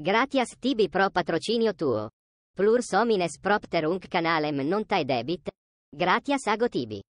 Gratias tibi pro patrocinio tuo. Plurs homines propter unc canalem non tae debit. Gratias ago tibi.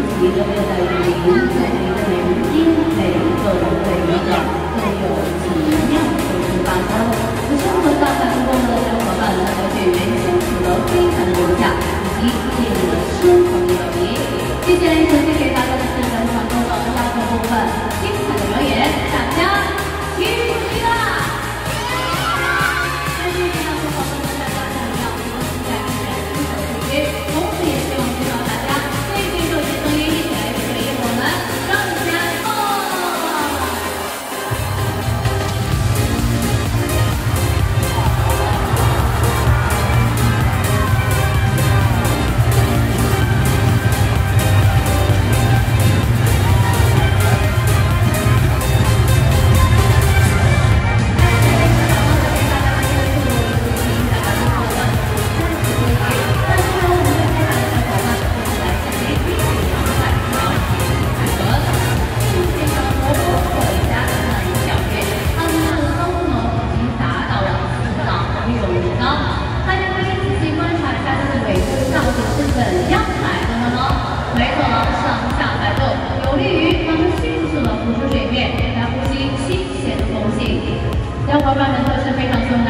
何?来呼吸新鲜的空气。小伙伴们都是非常聪明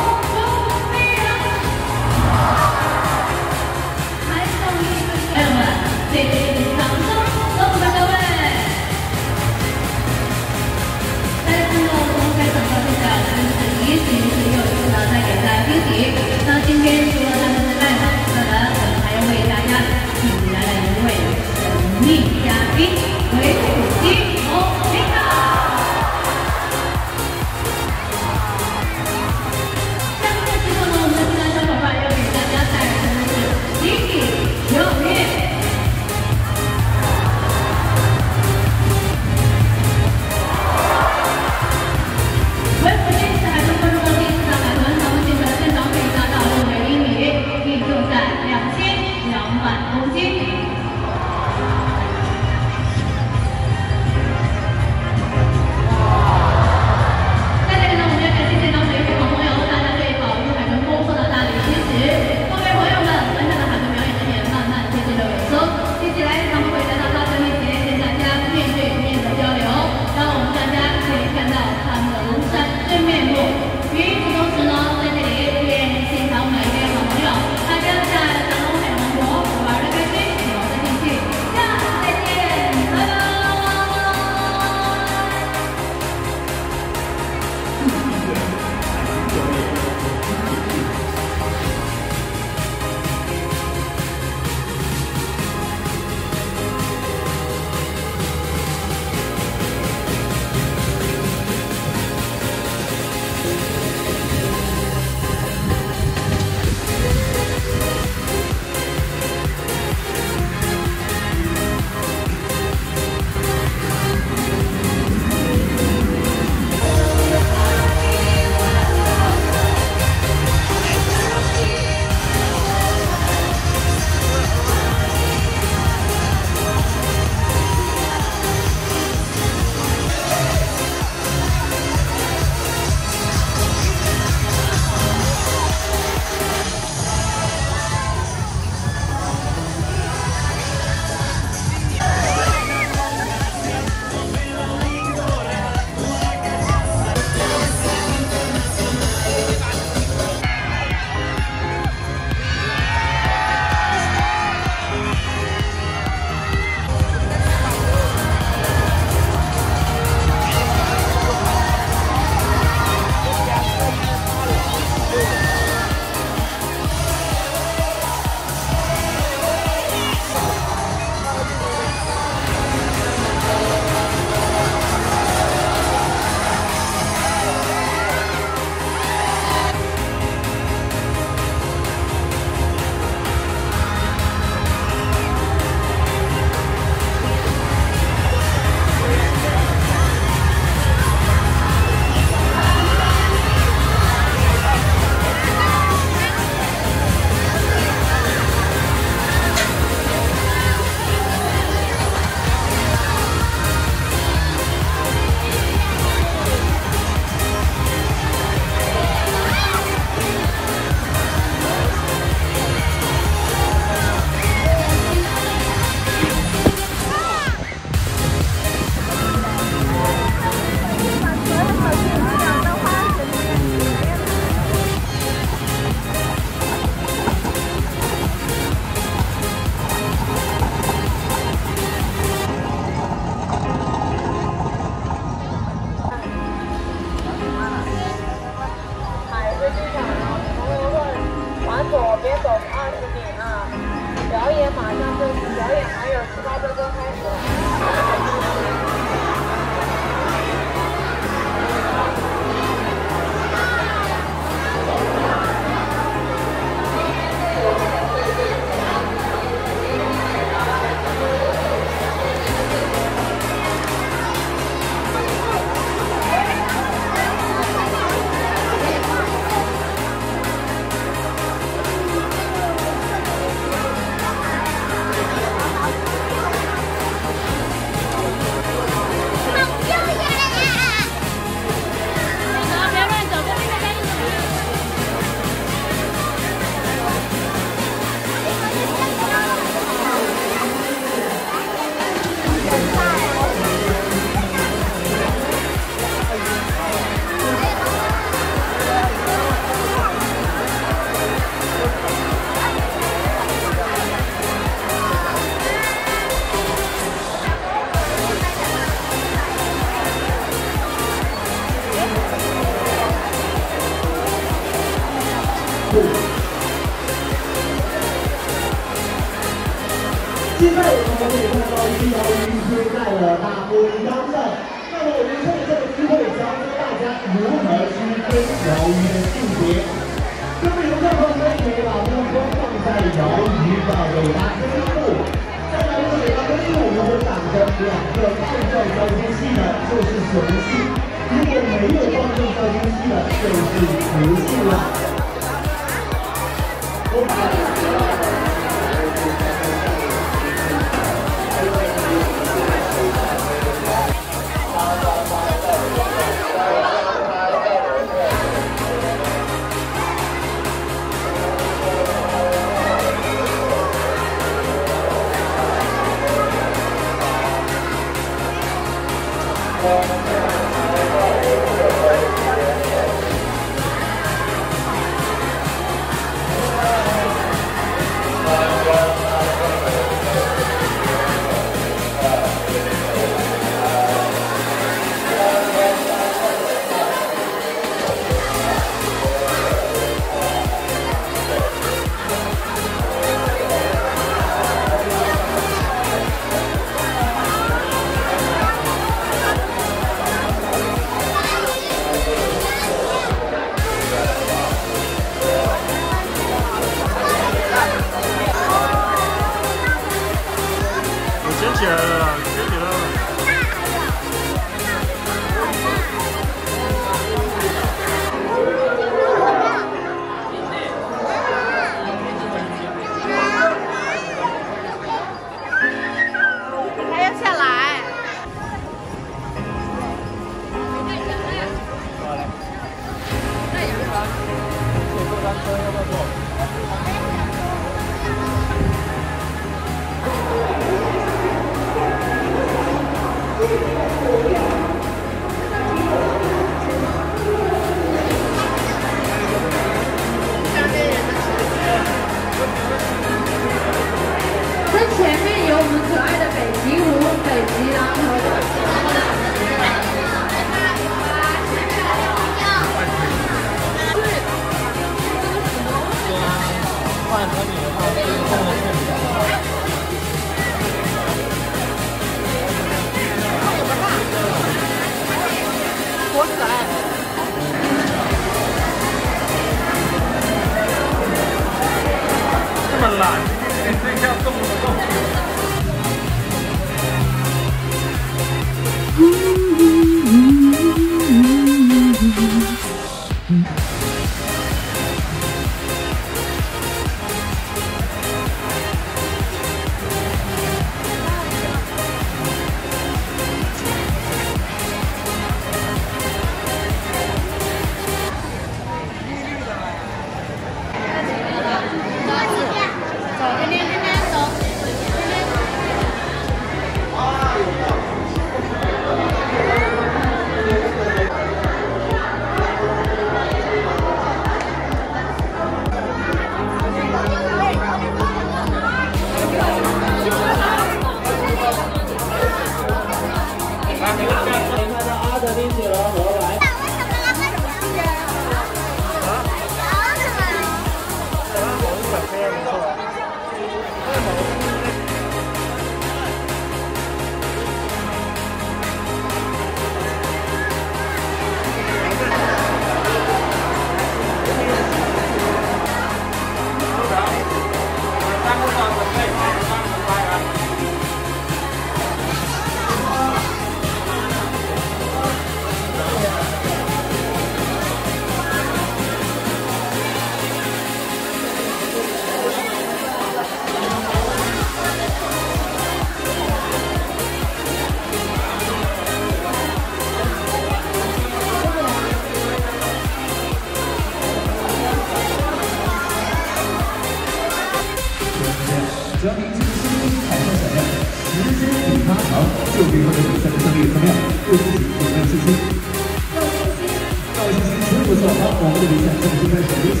错。好，我们的比赛正式开始，有请。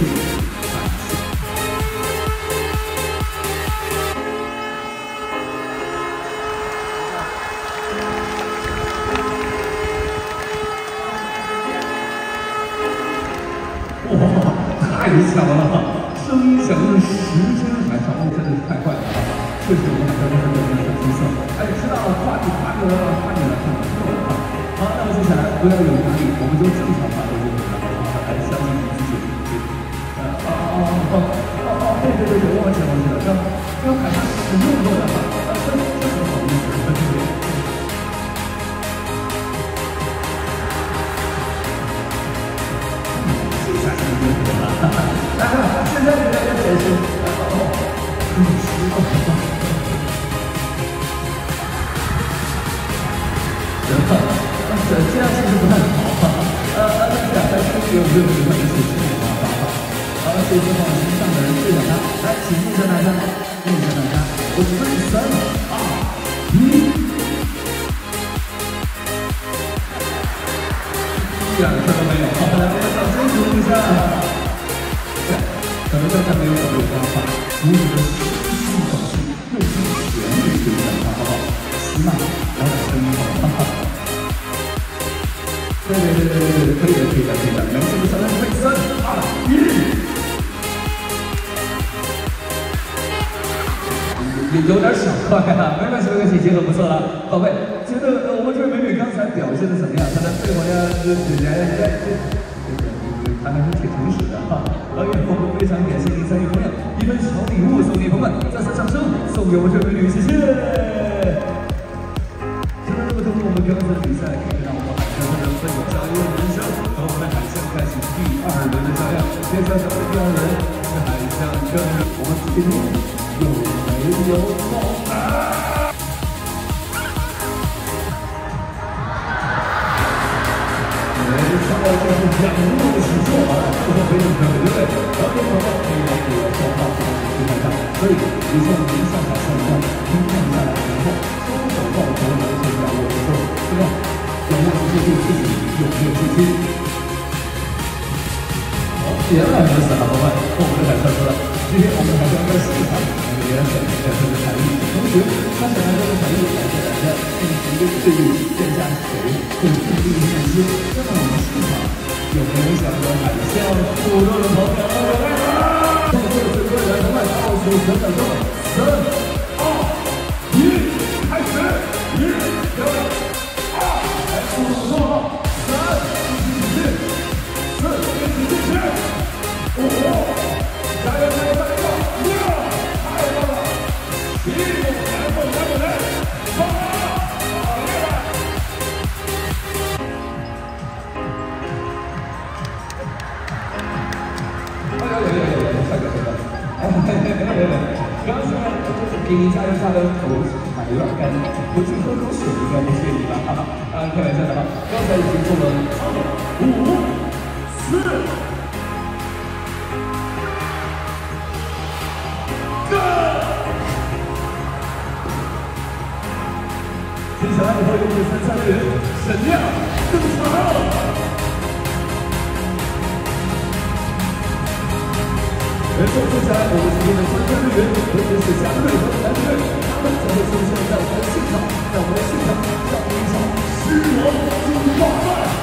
太巧了，声音响应的时间还掌握真的是太快了！确实，我们大家都是非常出色。哎，知道了，话题换你了，换你了，换你了。好，那么接下来不要有哦哦哦哦，对对对对，我忘记了，忘记了，刚刚好像是用过的家没有找到方法，如何的细细口气，用心旋律去讲它，好不好？起码来点声音，好不好？对对对对对对，可以的可以的可以的，来，这个小人准备三二一，有有点小快啊，没关系没关系，结合不错了，宝贝，觉得我们这位美女刚才表现的怎么样？她的背后呀，这这送给我们这位美女，谢谢。现在这么多，我们刚刚的比赛可以让我们海上的朋友加油人生，和我们海象开始第二轮的较量。接下来的第二轮是海象跟我们今天有没有所以你像您上场上一样，听看下来，然后双手抱头，完成掌握之后，对吧？仰慕的是对自己有没有信心？好，接下来就是好伙伴，我们的海帅说了，今天我们还是要在现场来给大家展示这个才艺，同时他想让这个才艺来给大家进行一个对比，更加谁更注意一些，那么我们。有没有想的海象互动的朋友？在这次未来的外倒数十秒钟，三、给你加油加油，我还有点干，回去喝口水应该不介意吧？哈哈，啊，开玩笑的哈。刚才已经做了。五、四、三，接下来我会用第三人沈亮而接下来，我们今天的参赛队员分别是甲队和蓝队，他们将会出现在我们的现场，在我们的现场上一场狮王争霸赛。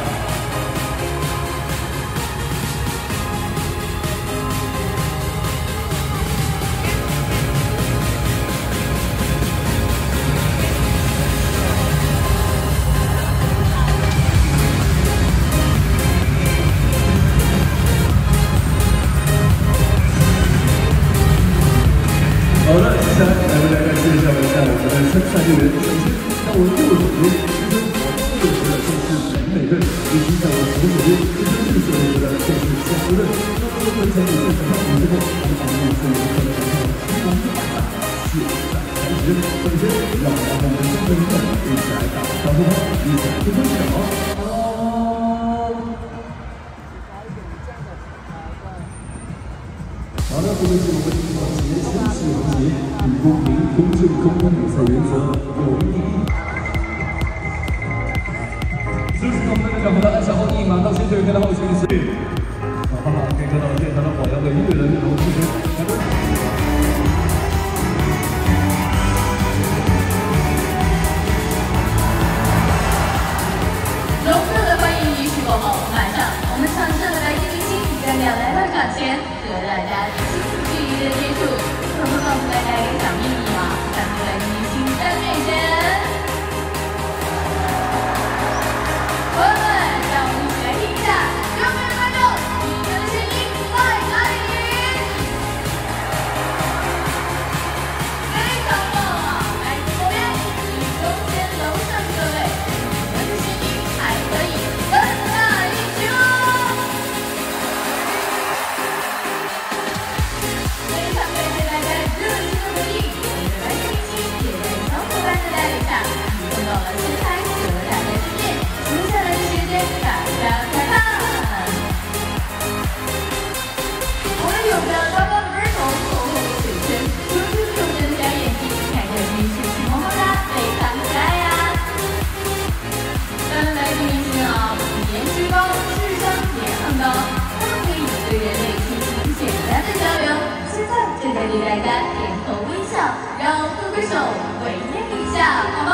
给大家点头微笑然后挥挥手回应一下好吗？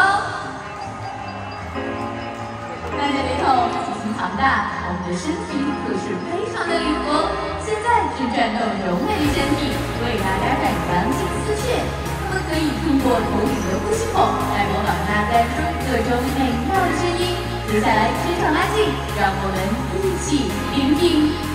大家别动体型庞大我们的身体可是非常的灵活现在去转动柔美的身体为大家展扬金丝雀它们可以通过头顶的呼吸孔来模仿大自然中各种美妙的声音。接下来非常拉近让我们一起聆听。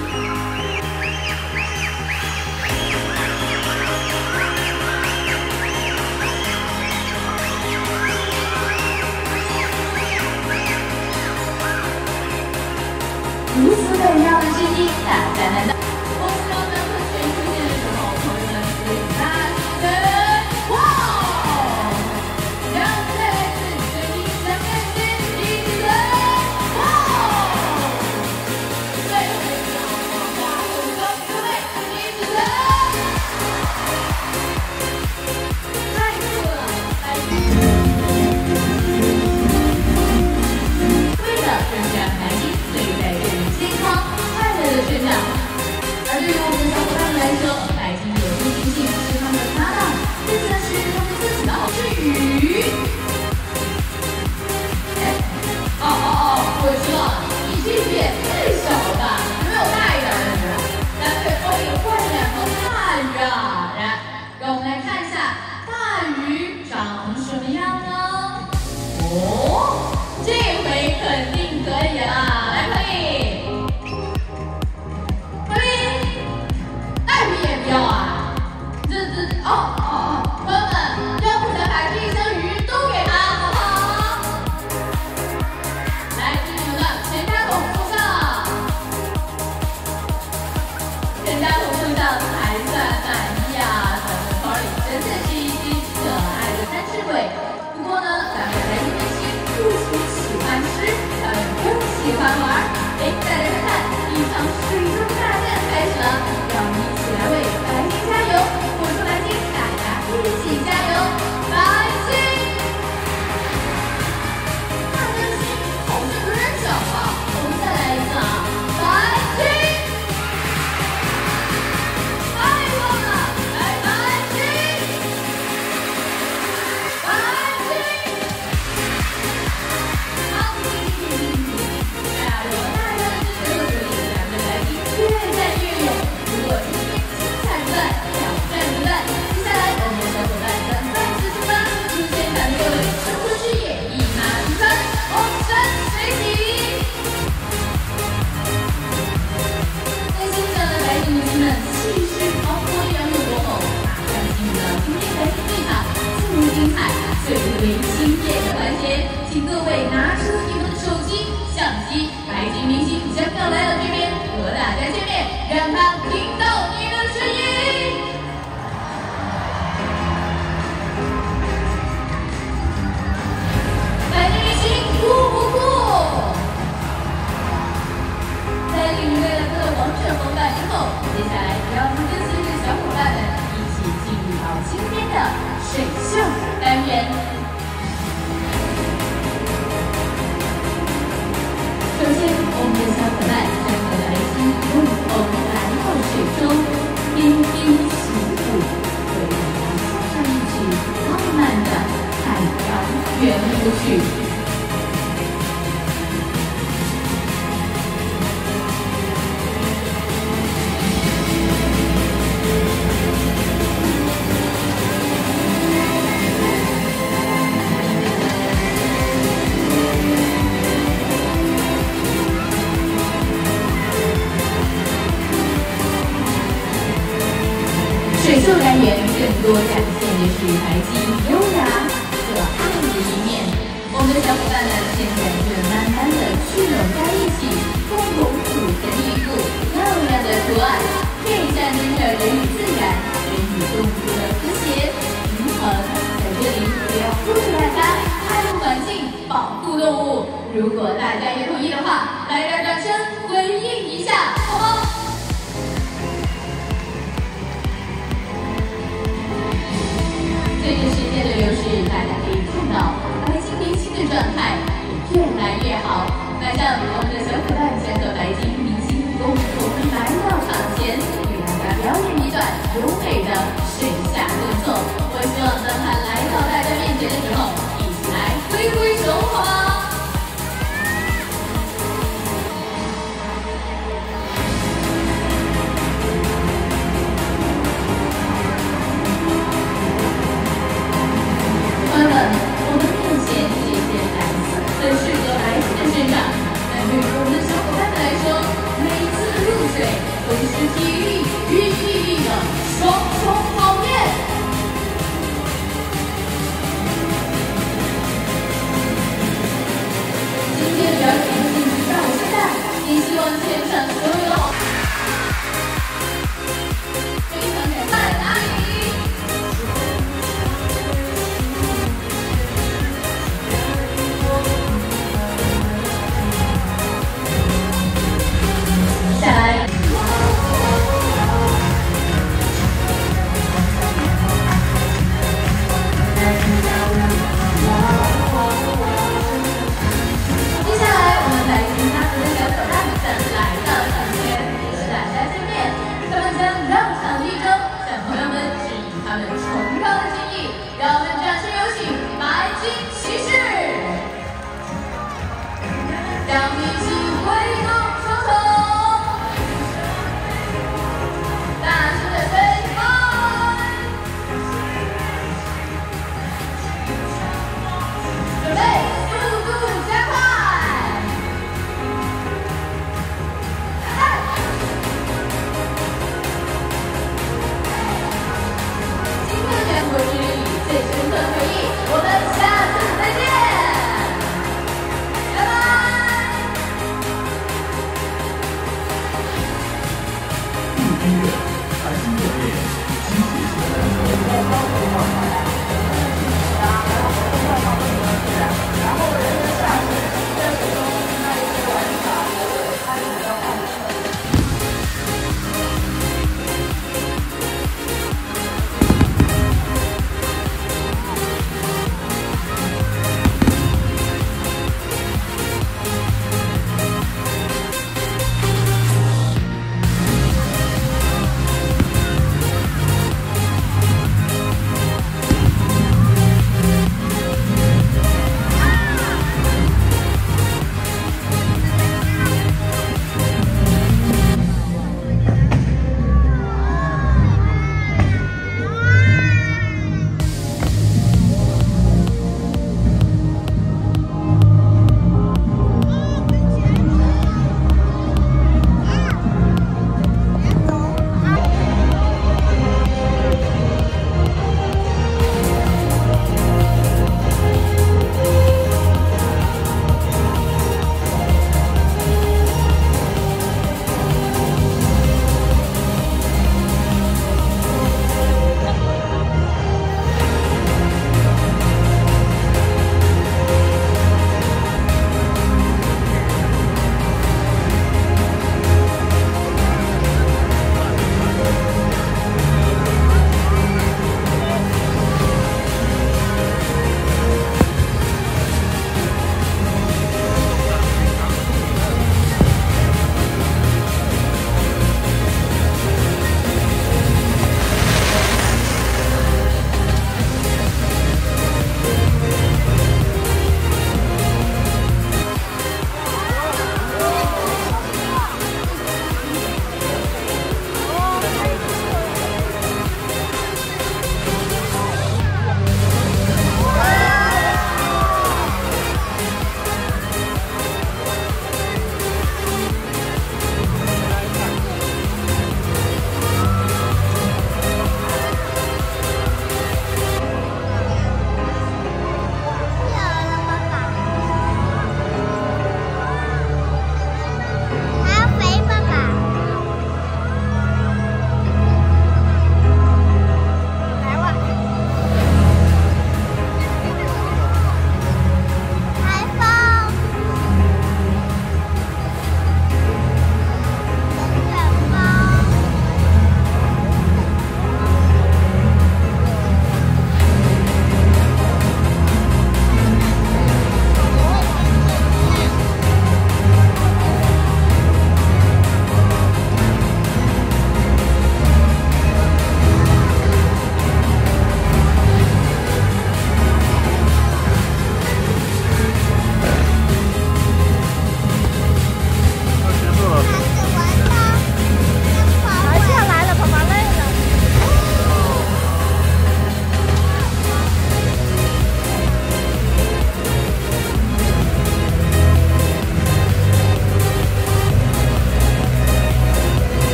Yeah. 秀单元更多展现的是白金优雅可爱的一面。我们的小伙伴们现在就慢慢的聚拢在一起，共同组成一幅漂亮的图案，可以象征着人与自然、人与动物的和谐平衡。在这里，我要呼吁大家爱护环境，保护动物。如果大家也同意的话，来点掌声状态越来越好。马上，我们的小伙伴选手白金明星共同来到场前，给大家表演一段优美的水下动作。我希望当他来到大家面前的时候，一起来挥挥手，好吗？说，每次入水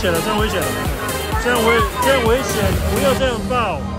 险了，这样危险了，真危，这样危险，不要这样抱。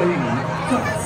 为您转